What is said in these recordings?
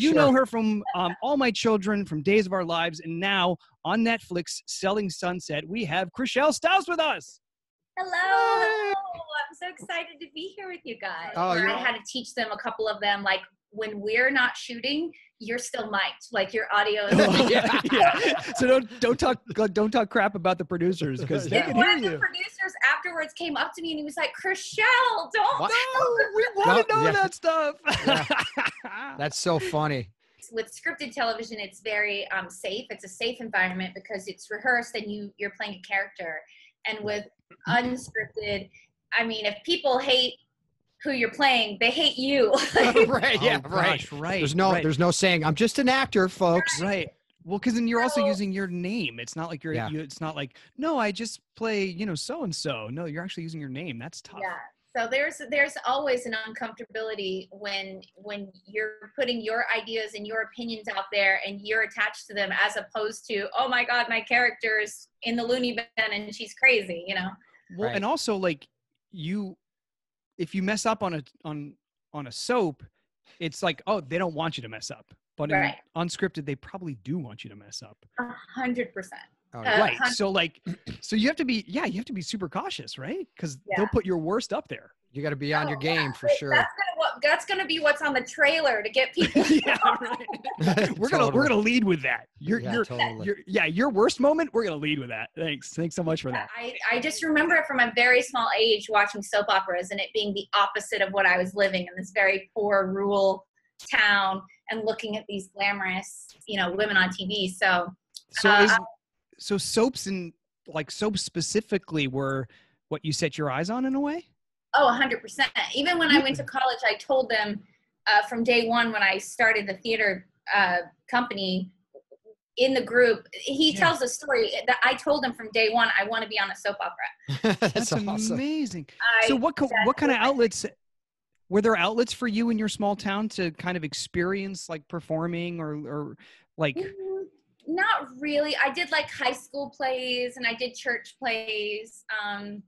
you Sure. know her from um, All My Children, from Days of Our Lives, and now on Netflix, Selling Sunset, we have Chrishell Stause with us. Hello, hello. I'm so excited to be here with you guys. Oh, Or you're- I had to teach them a couple of them, like when we're not shooting, you're still mic'd, like your audio is. yeah, yeah. So don't don't talk don't talk crap about the producers because they Yeah. can One hear of the you. Producers afterwards came up to me and he was like, "Chrishell, don't." What? No, we want to No, know yeah. that stuff. That's so funny. With scripted television, it's very um, safe. It's a safe environment because it's rehearsed and you you're playing a character. And with unscripted, I mean, if people hate who you're playing, they hate you. right. Yeah. Oh, right. gosh, right. There's no. right. There's no saying. I'm just an actor, folks. Right. Well, because then you're also using your name. It's not like you're. Yeah. You, it's not like no, I just play you know so and so. No, you're actually using your name. That's tough. Yeah. So there's there's always an uncomfortability when when you're putting your ideas and your opinions out there and you're attached to them as opposed to oh my god my character's in the loony bin and she's crazy you know Well, Right. and also like you, if you mess up on a on on a soap, it's like oh they don't want you to mess up. But in unscripted, they probably do want you to mess up. a hundred percent Oh, yeah. right. So like, so you have to be yeah you have to be super cautious, right? Because they'll put your worst up there. You got to be on your Oh, yeah. game for Wait, sure. that's gonna what that's gonna be what's on the trailer to get people yeah, right. we're gonna we're gonna lead with that. You're Yeah, you're, totally. you're yeah your worst moment. We're gonna lead with that. Thanks. Thanks so much for that. I, I just remember it from a very small age watching soap operas and it being the opposite of what I was living in this very poor rural town and looking at these glamorous, you know, women on TV. So So Uh, is so soaps and like soaps specifically were what you set your eyes on in a way. Oh, 100%. Even when I went to college, I told them uh, from day one when I started the theater uh, company in the group, he Yeah. tells the story that I told him from day one, I want to be on a soap opera. That's, That's awesome. amazing. I, so what co- what kind of outlets were there outlets for you in your small town to kind of experience like performing or or like Mm, Not really. I did like high school plays and I did church plays. Um,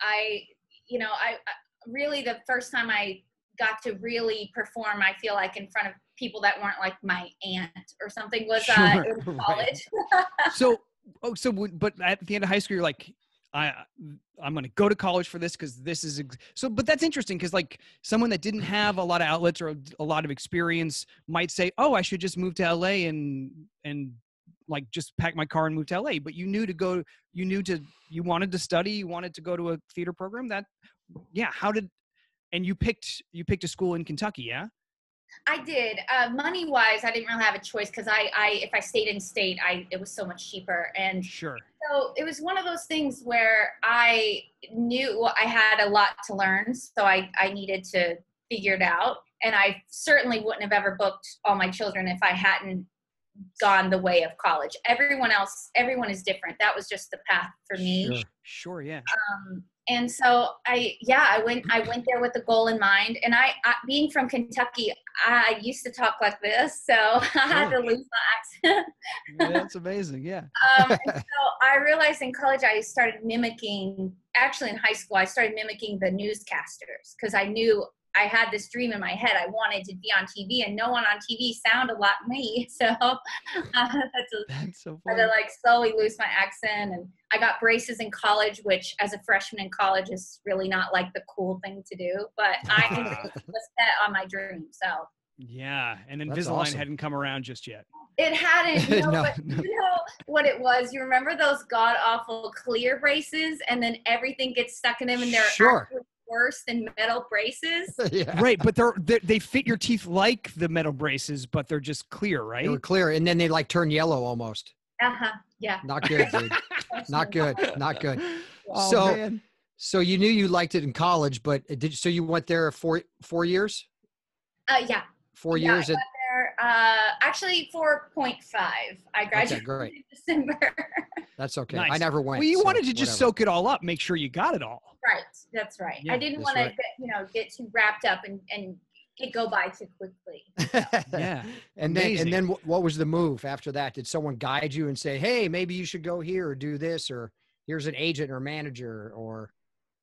I, you know, I, I really the first time I got to really perform, I feel like in front of people that weren't like my aunt or something was uh, Sure, in right. college. so oh so but at the end of high school you're like I I'm going to go to college for this cuz this is ex- so but that's interesting cuz like someone that didn't have a lot of outlets or a lot of experience might say oh I should just move to LA and and like just pack my car and move to LA but you knew to go you knew to you wanted to study you wanted to go to a theater program that yeah how did and you picked you picked a school in Kentucky yeah I did. Uh, money wise, I didn't really have a choice because I, I, if I stayed in state, I it was so much cheaper and sure So it was one of those things where I knew I had a lot to learn, so I, I needed to figure it out. And I certainly wouldn't have ever booked all my children if I hadn't gone the way of college. Everyone else, everyone is different. That was just the path for me. Sure. sure yeah Um, and so I, yeah, I went, I went there with the goal in mind. And I, I being from Kentucky, I used to talk like this, so I had to lose my accent. that's amazing yeah um, so I realized in college I started mimicking. Actually, in high school, I started mimicking the newscasters because I knew I had this dream in my head. I wanted to be on TV, and no one on TV sounded like me. So uh, I had to, that's so I had to like slowly lose my accent. And I got braces in college, which as a freshman in college is really not like the cool thing to do. But I was set on my dream. So Yeah, and Invisalign awesome. hadn't come around just yet. It hadn't. You know, No, but no. you know what it was? You remember those god awful clear braces, and then everything gets stuck in them, and they're Sure. Actually worse than metal braces. yeah. Right, but they're, they're, they fit your teeth like the metal braces, but they're just clear, right? They right? were clear, and then they like turn yellow almost. Uh huh. Yeah. Not good, dude. Not good. Not good. Oh, So- man. So you knew you liked it in college, but did so you went there four four years? Uh, yeah. Four Yeah, years at There, uh, actually, four point five. I graduated great. in December. that's okay. I never went. well, you so wanted to just whatever. soak it all up, make sure you got it all. right. That's right. Yeah, I didn't that's want to, get, you know, get too wrapped up and and it go by too quickly. Yeah, and then and then what was the move after that? Did someone guide you and say, "Hey, maybe you should go here or do this," or here's an agent or manager, or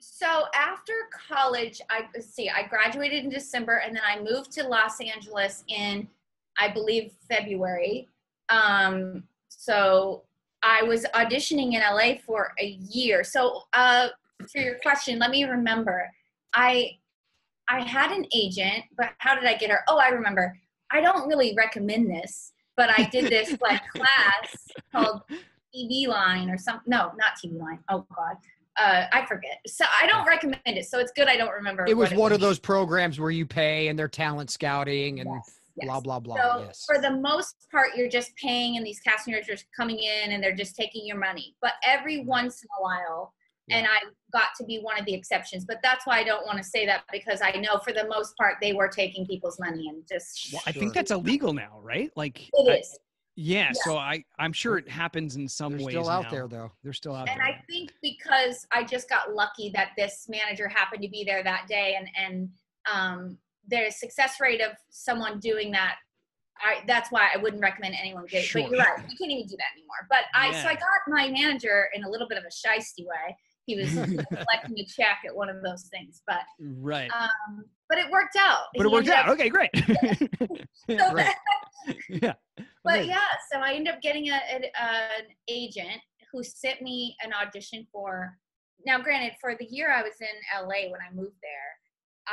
So after college, I see, I graduated in December and then I moved to Los Angeles in I believe February. Um, so I was auditioning in LA for a year. So uh, for your question, let me remember. I I had an agent, but how did I get her? Oh, I remember. I don't really recommend this, but I did this like class called TV Line or something. No, not TV Line. Oh God, uh, I forget. So I don't recommend it. So it's good I don't remember. It was what one of those programs where you pay and they're talent scouting and Yes, yes. blah blah blah. So yes. for the most part, you're just paying, and these casting directors are coming in, and they're just taking your money. But every once in a while, and I got to be one of the exceptions. But that's why I don't want to say that because I know for the most part they were taking people's money and just. Well, I Sure. think that's illegal now, right? Like, It I- is. yeah, Yeah. So I, I'm sure it happens in some they're ways. still out now. there though. They're still out and there. I think because I just got lucky that this manager happened to be there that day, and and um, their success rate of someone doing that, I that's why I wouldn't recommend anyone it. Sure. But you're right, you can't even do that anymore. But I so I got my manager in a little bit of a shisty way. He was collecting a check at one of those things, but right. um, but it worked out. but it worked out. up- Okay, great. so Right. yeah. but yeah, so I ended up getting a, an an agent who sent me an audition for. Now, granted, for the year I was in LA when I moved there,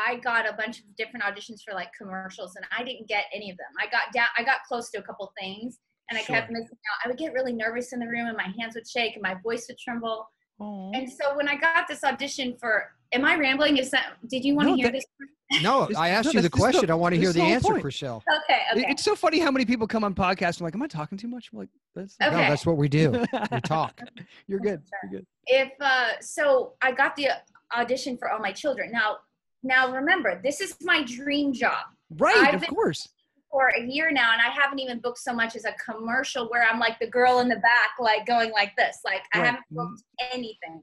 I got a bunch of different auditions for like commercials, and I didn't get any of them. I got down, I got close to a couple things, and I kept missing out. I would get really nervous in the room, and my hands would shake, and my voice would tremble. Aw. And so when I got this audition for, am I rambling? Is that? Did you want to No, hear that- this? No, I asked no, you the that's- this is the- question. I want to hear the the answer, point. Chrishell. Okay, It- okay. It's so funny how many people come on podcasts and like, am I talking too much? I'm like, that's No, that's what we do. We talk. You're good. Sure. You're good. if uh so i got the audition for all my children now now remember this is my dream job Right, I've of course. for a year now and i haven't even booked so much as a commercial where i'm like the girl in the back like going like this like i haven't booked anything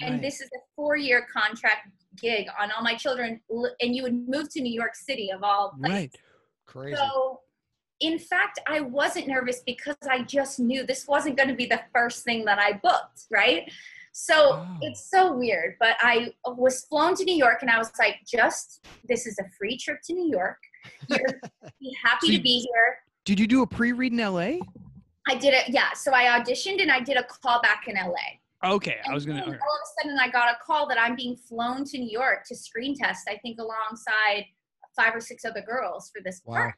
and Right. this is a four year contract gig on all my children and you would move to new york city of all places. Right. Crazy. So, in fact, I wasn't nervous because I just knew this wasn't going to be the first thing that I booked, right? So Oh. it's so weird, but I was flown to New York and I was like, just this is a free trip to New York. You're be happy So to you- be here. Did you do a pre-read in LA? I did it, yeah. So I auditioned and I did a call back in LA. Okay, I was gonna. all of a sudden, I got a call that I'm being flown to New York to screen test. I think alongside five or six other girls for this Wow. part.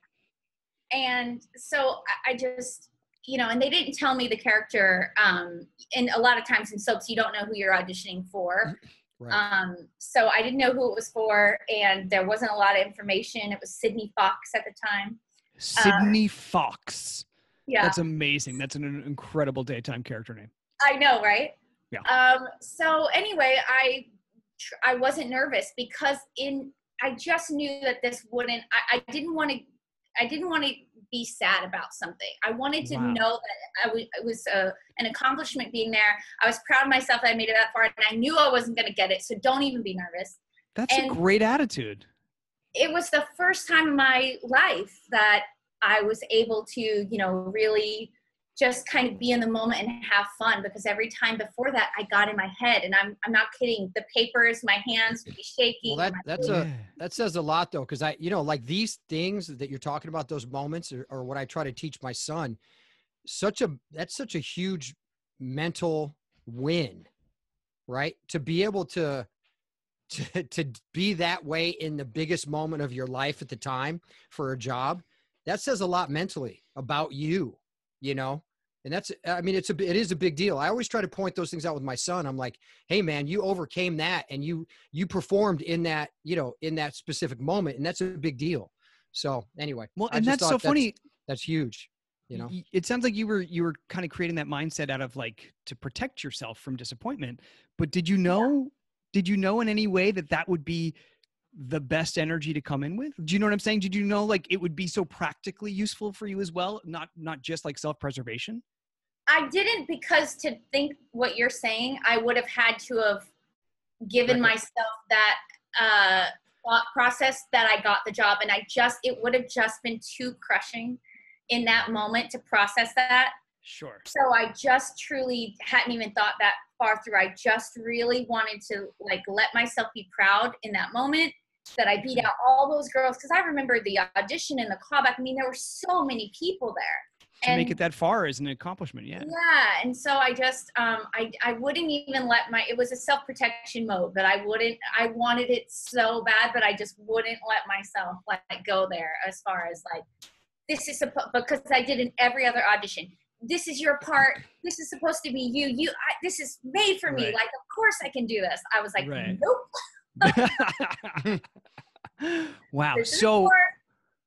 And so I just, you know, and they didn't tell me the character. Um, and a lot of times in soaps, you don't know who you're auditioning for. Right. Um, so I didn't know who it was for, and there wasn't a lot of information. It was Sydney Fox at the time. Sydney Fox. Yeah. That's amazing. That's an incredible daytime character name. I know, right? Yeah. Um, so anyway, I tr- I wasn't nervous because in I just knew that this wouldn't. I, I didn't want to. I didn't want to be sad about something. I wanted to Wow. know that I was. It was a, an accomplishment being there. I was proud of myself that I made it that far, and I knew I wasn't going to get it. So don't even be nervous. That's a great attitude. It was the first time in my life that I was able to, you know, really just kind of be in the moment and have fun because every time before that I got in my head and I'm I'm not kidding the papers my hands would be shaking Well, that that's voice- a that says a lot though, because I, you know, like these things that you're talking about, those moments, are, are what I try to teach my son. Such a that's such a huge mental win, right? To be able to to to be that way in the biggest moment of your life at the time for a job, that says a lot mentally about you, you know. And that's, I mean, it's a, it is a big deal. I always try to point those things out with my son. I'm like, hey, man, you overcame that, and you you performed in that you know in that specific moment and that's a big deal so anyway Well, and that's so thought funny. that's huge you know it sounds like you were you were kind of creating that mindset out of like to protect yourself from disappointment but did you know did you know in any way that that would be the best energy to come in with? Do you know what i'm saying? Did you know like it would be so practically useful for you as well? Not not just like self-preservation? I didn't because to think what you're saying I would have had to have given Right. myself that uh thought process that I got the job and I just it would have just been too crushing in that moment to process that. Sure. So i just truly hadn't even thought that far through. I just really wanted to like let myself be proud in that moment that I beat out all those girls because I remember the audition and the callback. I mean, there were so many people there. To make it that far is an accomplishment. Yeah. Yeah, and so I just um I I wouldn't even let my it was a self protection mode, but I wouldn't I wanted it so bad, but I just wouldn't let myself like go there as far as like this is supposed because I did in every other audition. This is your part. This is supposed to be you. You. I, this is made for me. Right. Like, of course I can do this. I was like, Right. nope. wow. So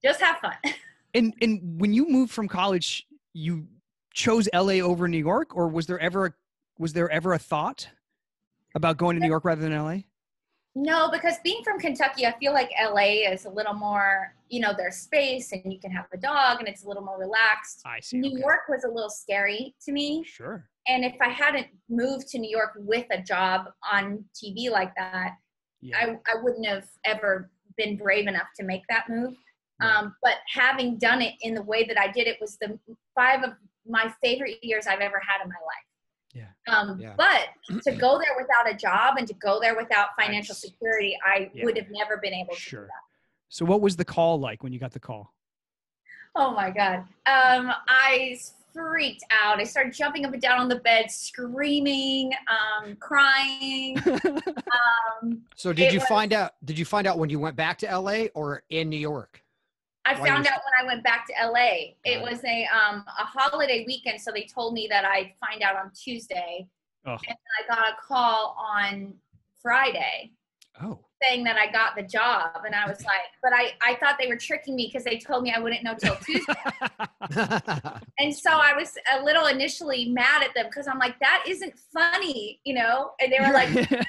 just have fun. and and when you moved from college, you chose LA over New York, or was there ever a, was there ever a thought about going to New York rather than LA? No, because being from Kentucky, I feel like LA is a little more, you know, there's space and you can have a dog and it's a little more relaxed. I see. New okay. York was a little scary to me. Sure. And if I hadn't moved to New York with a job on TV like that, Yeah. I, I wouldn't have ever been brave enough to make that move. Right. Um, but having done it in the way that I did it was the five of my favorite years I've ever had in my life. Yeah. Um, Yeah. But to go there without a job and to go there without financial That's- security, I yeah. would have never been able to do Sure. that. So what was the call like when you got the call? Oh my God. Um, I freaked out. I started jumping up and down on the bed, screaming, um, crying. Um, So did you was- find out? Did you find out when you went back to LA or in New York? I Why found you- out when I went back to LA. It Got it. was a um, a holiday weekend, so they told me that I'd find out on Tuesday, Oh. and I got a call on Friday Oh. Saying that I got the job, and I was like, but I I thought they were tricking me because they told me I wouldn't know till Tuesday, and so I was a little initially mad at them because I'm like, that isn't funny, you know, and they were like,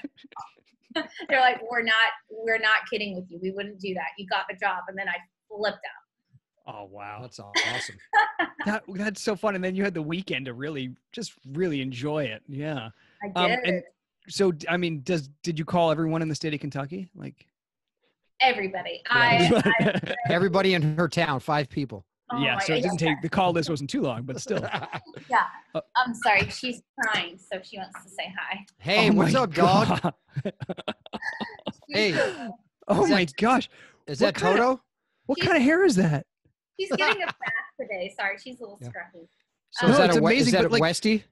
they're like, we're not we're not kidding with you. We wouldn't do that. You got the job, and then I flipped out. oh wow. That's awesome. That, that's so fun. And then you had the weekend to really just really enjoy it. Yeah. I Um, did. and so I mean, does did you call everyone in the state of Kentucky? Like Everybody. I, I Everybody in her town, five people. oh yeah, so it God. didn't take the call list wasn't too long, but still. Yeah. Uh, I'm sorry. She's crying, so she wants to say hi. hey, Oh what's my up, dog? Hey. Oh Is my that- gosh. Is What that kinda- Toto? What kind of hair is that? She's getting a bath today. Sorry, she's a little Yeah. scruffy. So No, is that it's a amazing, is that but, a like- Westie?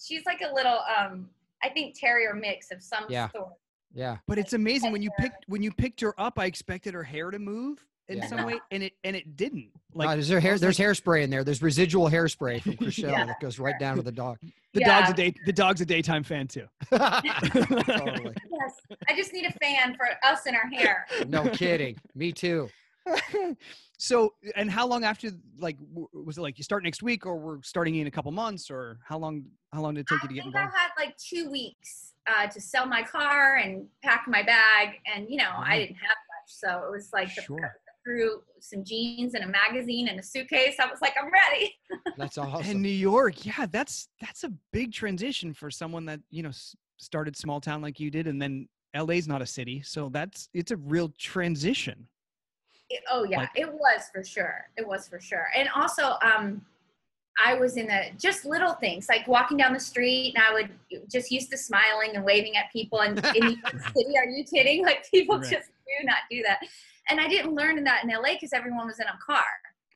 She's like a little, um, I think terrier mix of some Yeah. sort. Yeah. But it's amazing when you picked when you picked her up. I expected her hair to move in Yeah. some way, and it and it didn't. Like, Like is there hair? almost There's like hairspray in there. There's residual hairspray from Chrishell Yeah. that goes right down to the dog. the Yeah. dog's a day the dog's a daytime fan too. totally. Yes. I just need a fan for us and our hair. No kidding. Me too. so, and how long after like was it like you start next week, or we're starting in a couple months, or how long how long did it take I you to get think I had like two weeks uh, to sell my car and pack my bag, and you know I didn't have much, so it was like the- Sure. through some jeans and a magazine and a suitcase. I was like, I'm ready. That's And In New York, yeah, that's that's a big transition for someone that you know started small town like you did, and then LA's not a city, so that's it's a real transition. It- oh yeah, Like- it was for sure. It was for sure. And also, um, I was in the just little things like walking down the street, and I would just used to smiling and waving at people. And in New York City, are you kidding? Like people Right. just do not do that. And I didn't learn that in LA because everyone was in a car.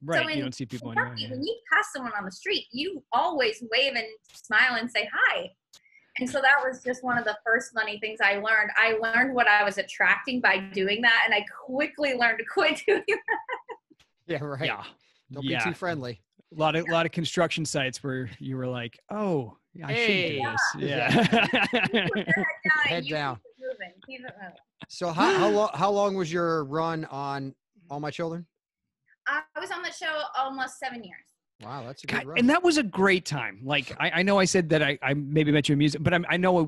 Right, in you don't see people. Kentucky, yeah. when you pass someone on the street, you always wave and smile and say hi. And so that was just one of the first funny things I learned. I learned what I was attracting by doing that, and I quickly learned to quit doing that. yeah, right. Yeah, Don't yeah. be too friendly. a lot of lot of construction sites where you were like, oh, I Hey. should do this. Yeah. Yeah. head down Head down. Keep it moving. Keep it moving. So how how long how long was your run on All My Children? I was on the show almost seven years. Wow, that's a God, good run. and that was a great time. Like I, I know I said that I, I maybe met you in music, but I'm, I know,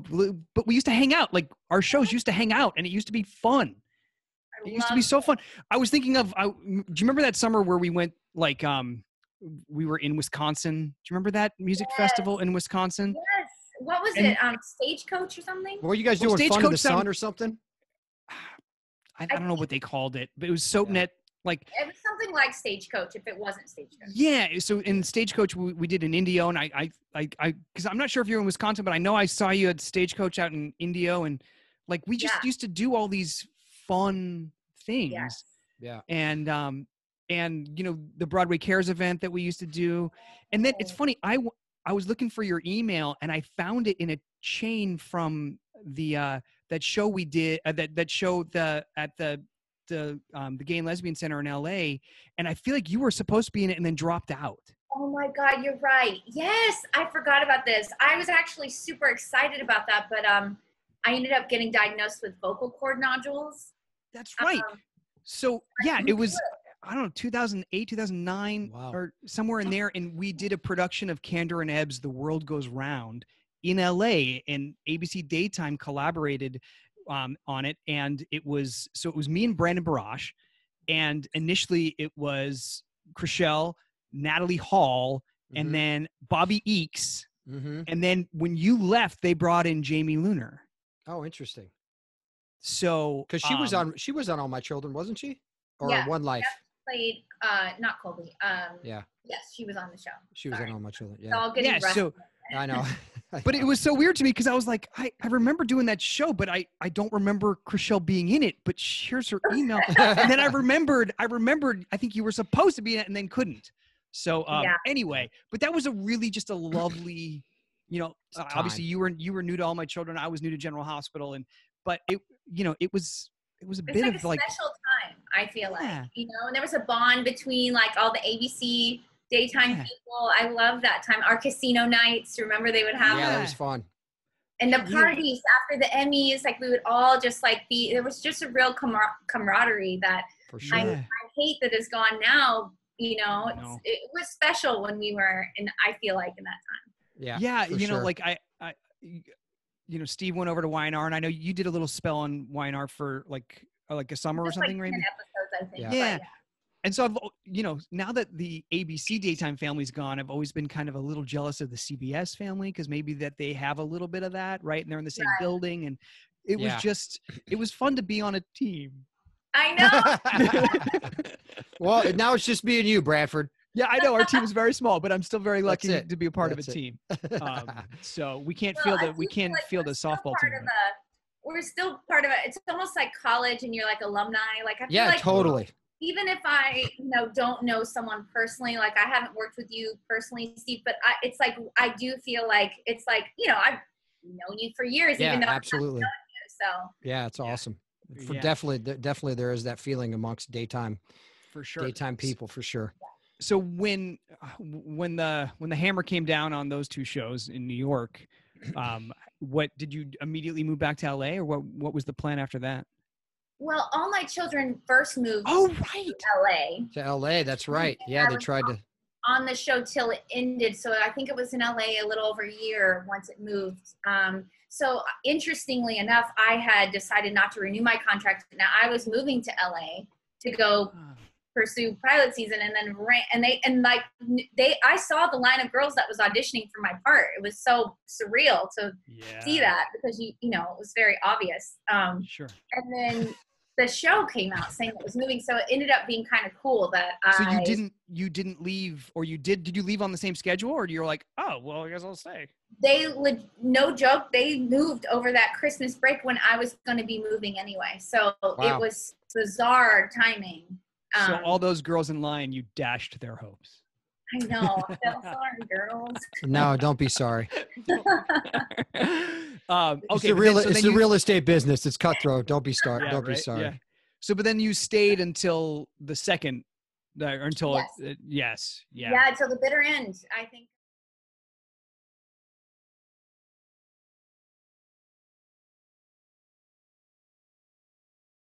but we used to hang out. Like our shows used to hang out, and it used to be fun. I It used to be so fun. I was thinking of. I, do you remember that summer where we went? Like um, we were in Wisconsin. Do you remember that music Yes. festival in Wisconsin? Yes. What was And- it? Um, Stagecoach or something? What were you guys Well, doing? Fun of the Stagecoach Sun or something? I, I don't know what they called it, but it was SoapNet. Like It was something like Stagecoach if it wasn't Stagecoach. Yeah, so in Stagecoach we, we did in Indio, and I I I I because I'm not sure if you're in Wisconsin, but I know I saw you at Stagecoach out in Indio, and like we just Yeah. used to do all these fun things Yes. Yeah. and um and you know the broadway cares event that we used to do and then it's funny. I I was looking for your email and i found it in a chain from the uh that show we did uh, that that show the at the the um the gay and lesbian center in la and i feel like you were supposed to be in it and then dropped out Oh my God, you're right. Yes, I forgot about this. I was actually super excited about that, but um, I ended up getting diagnosed with vocal cord nodules. that's right Um, so yeah it was I don't know, 2008, 2009, Wow. or somewhere in there. And we did a production of Kander and Ebbs, The World Goes Round in LA, and ABC Daytime collaborated um, on it. And it was, so it was me and Brandon Barash. And initially it was Chrishell, Natalie Hall, and then Bobby Eakes. hmm And then when you left, they brought in Jamie Luner. Oh, interesting. So, Because she was um, on she was on All My Children, wasn't she? Or Yeah, One Life. Played, uh, not Colby. Um, Yeah. Yes, she was on the show. She was on All My Children. It's Yeah. all getting Yeah, rusty. so I know. but it was so weird to me because I was like, I, I remember doing that show, but I, I don't remember Chrishell being in it. But here's her email, and then I remembered, I remembered, I think you were supposed to be in it and then couldn't. So um, Yeah. anyway, but that was a really just a lovely, you know, uh, obviously you were you were new to all my children, I was new to General Hospital, and but it, you know, it was it was a It's bit like of a like special time, I feel Yeah. like. You know, and there was a bond between like all the ABC daytime Yeah. people. I love that time. Our casino nights, remember they would have yeah, that was fun. and the Yeah. parties after the Emmys, like we would all just like be there was just a real camar- camaraderie that For sure. yeah. I hate that is gone now. You know, I it's, know. it was special when we were, and I feel like in that time. Yeah. yeah, for you know, like I, I, you know, Steve went over to YNR, and I know you did a little spell on YNR for like uh, like a summer or something, like right? episodes, I think. Yeah. but Yeah. And so I've, you know, now that the ABC daytime family's gone, I've always been kind of a little jealous of the CBS family because maybe that they have a little bit of that, right? And they're in the same Right. building, and it Yeah. was just, it was fun to be on a team. I know. well, now it's just me and you, Bradford. Yeah, I know our team is very small, but I'm still very lucky to be a part That's of a it. team. Um, so we can't Well, feel I the we can't like feel the softball part team. of a- we're still part of it. It's almost like college, and you're like alumni. Like I feel yeah, like totally. Even if I, you know, don't know someone personally, like I haven't worked with you personally, Steve, but I, it's like I do feel like it's like you know I've known you for years, Yeah, even though absolutely. I'm not knowing you. Yeah, it's Yeah. awesome. For Yeah. definitely, definitely, there is that feeling amongst daytime for sure. daytime people for sure. so when when the when the hammer came down on those two shows in New York, um, what did you immediately move back to LA, or what what was the plan after that? Well, all my children first moved Oh right, to LA To LA, that's right. Yeah, I they tried to. on the show till it ended. So I think it was in LA a little over a year once it moved. Um, so interestingly enough, I had decided not to renew my contract. Now I was moving to LA to go pursue pilot season and then ran and they and like they I saw the line of girls that was auditioning for my part. It was so surreal to yeah, see that because you you know it was very obvious. Um, Sure. and then the show came out saying it was moving, so it ended up being kind of cool that So I you didn't you didn't leave, or you did? Did you leave on the same schedule, or you were like, oh well, I guess I'll stay. they no joke they moved over that christmas break when i was going to be moving anyway so Wow. it was bizarre timing so Um, all those girls in line, you dashed their hopes. I know i feel sorry girls No, don't be sorry. um, It's okay, the but real. then- so it's then the you- real estate business. It's cutthroat. Don't be star. Yeah, don't be sorry. Yeah. So, but then you stayed until the second, uh, until Yes. It, uh, yes, yeah. yeah till the bitter end i think